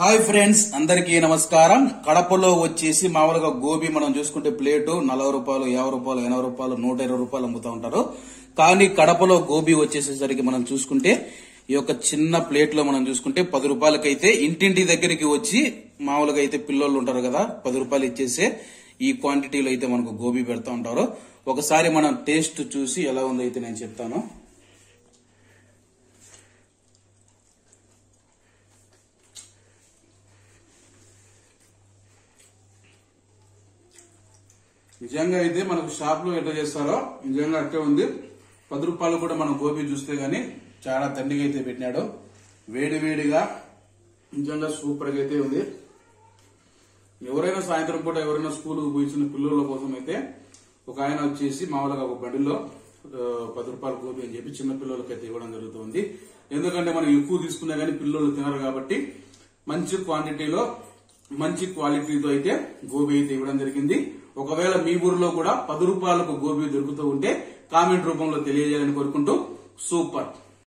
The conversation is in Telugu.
హాయ్ ఫ్రెండ్స్ అందరికీ నమస్కారం. కడపలో వచ్చేసి మామూలుగా గోబీ మనం చూసుకుంటే ప్లేటు నలభై రూపాయలు యాభై రూపాయలు ఎనభై రూపాయలు నూట ఇరవై రూపాయలు అమ్ముతూ ఉంటారు. కానీ కడపలో గోబీ వచ్చేసేసరికి మనం చూసుకుంటే ఈ యొక్క చిన్న ప్లేట్లో మనం చూసుకుంటే పది రూపాయలకైతే ఇంటింటి దగ్గరికి వచ్చి మామూలుగా అయితే పిల్లోళ్ళు ఉంటారు కదా పది రూపాయలు ఇచ్చేసే ఈ క్వాంటిటీలో అయితే మనకు గోబీ పెడతా ఉంటారు. ఒకసారి మనం టేస్ట్ చూసి ఎలా ఉందో అయితే నేను చెప్తాను. నిజంగా అయితే మనకు షాప్లో ఎట్లా చేస్తారో నిజంగా అట్టే ఉంది. పది రూపాయలు కూడా మనం గోబీ చూస్తే గానీ చాలా తండ్రిగా అయితే పెట్టినాడు. వేడి వేడిగా నిజంగా సూపర్గా అయితే ఉంది. ఎవరైనా సాయంత్రం పూట ఎవరైనా స్కూల్ పోయించిన పిల్లల కోసం అయితే ఒక ఆయన వచ్చేసి మామూలుగా ఒక బండిలో పది రూపాయలు గోబీ అని చెప్పి చిన్న పిల్లలకి అయితే ఇవ్వడం జరుగుతుంది. ఎందుకంటే మనం ఎక్కువ తీసుకున్నా గానీ పిల్లలు తినరు కాబట్టి మంచి క్వాంటిటీలో మంచి క్వాలిటీతో అయితే గోబీ అయితే ఇవ్వడం జరిగింది. ఒకవేళ మీ ఊర్లో కూడా పది రూపాయలకు గోబీ దొరుకుతూ ఉంటే కామెంట్ రూపంలో తెలియజేయాలని కోరుకుంటూ సూపర్.